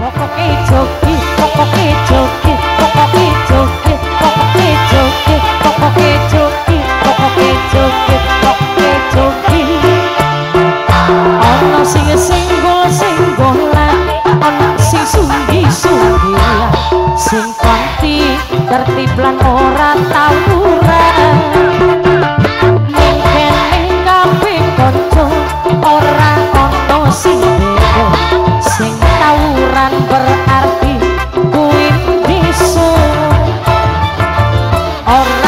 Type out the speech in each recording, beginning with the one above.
Pokoke joget, pokoke joget, pokoke Ông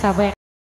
saber.